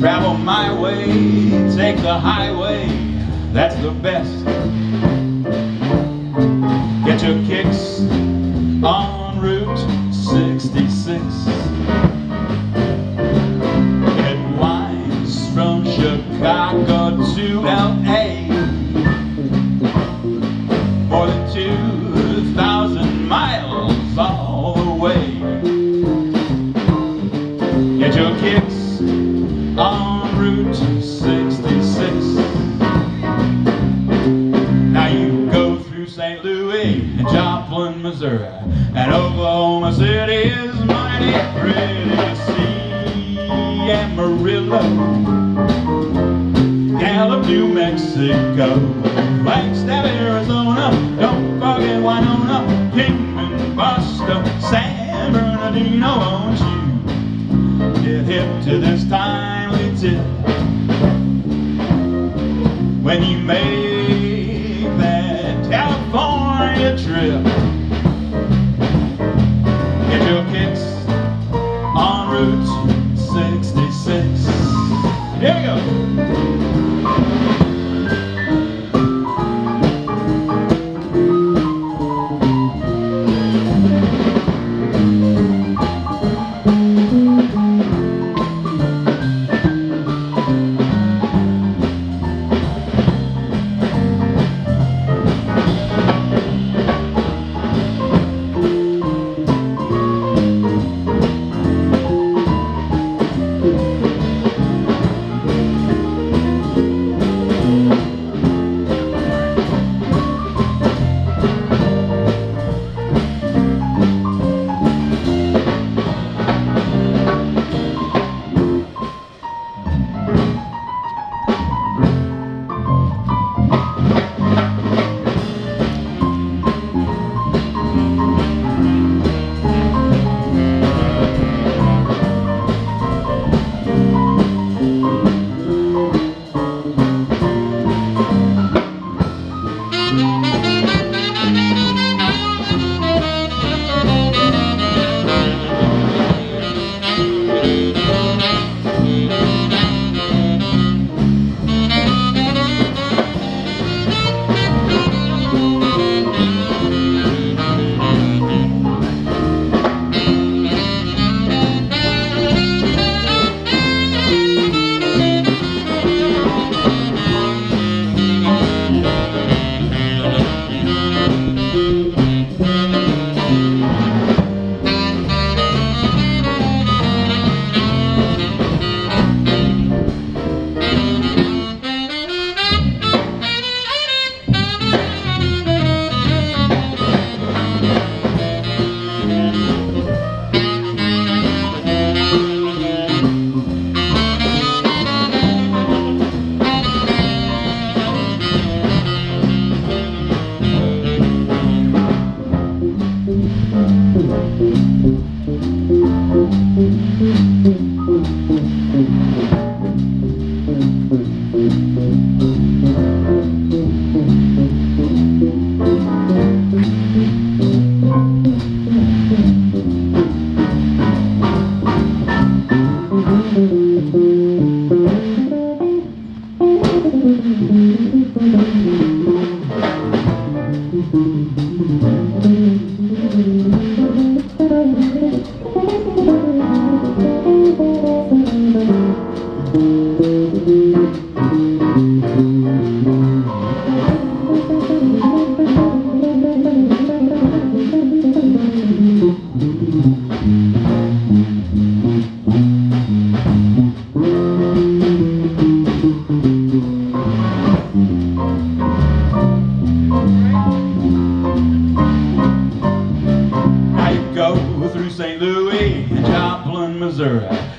Travel my way, take the highway, that's the best Get your kicks on Route 66 It winds from Chicago to L.A. More than 2,000 miles all the way Get your kicks Joplin, Missouri. And Oklahoma City is mighty pretty. See Amarillo Gallup, New Mexico Flagstaff, Arizona Don't forget Winona Kingman, Barstow San Bernardino, won't you Get hip to this timely tip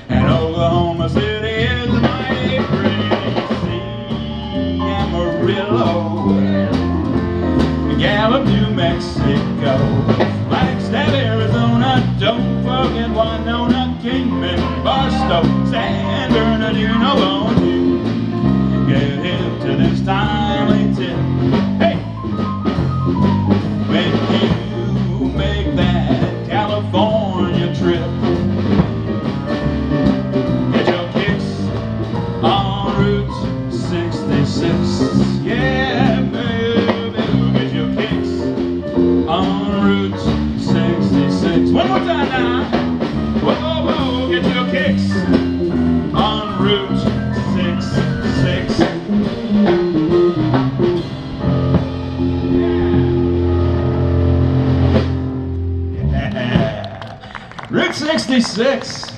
And Oklahoma City is my mighty See. Amarillo, Gallup, New Mexico, Flagstaff, Arizona, don't forget Winona, Kingman, Barstow, San Bernardino, won't you get him to this timely tip? on Route 66. One more time now. Oh, whoa, whoa, get your kicks on Route 66. Yeah. Yeah. Route 66.